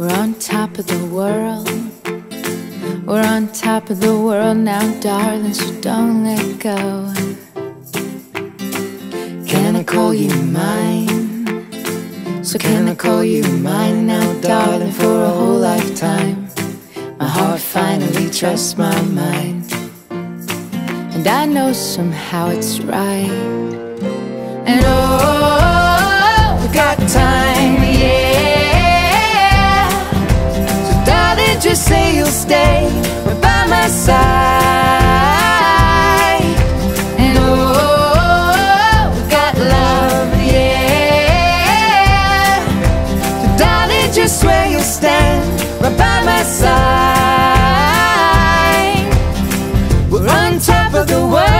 We're on top of the world. We're on top of the world now, darling, so don't let go. Can I call you mine? So can I call you mine now, darling, for a whole lifetime? My heart finally trusts my mind. And I know somehow it's right. And oh, stay by my side. And oh, we got love, yeah. So darling, just where you stand, right by my side. We're on top of the world.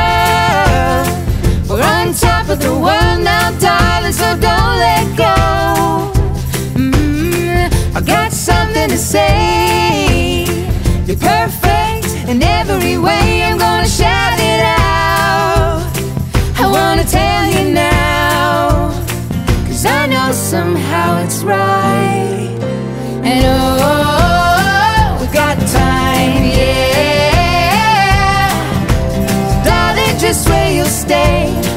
perfect in every way. I'm gonna shout it out. I wanna tell you now, cause I know somehow it's right. And oh, we got time, yeah. So darling, just where you'll stay.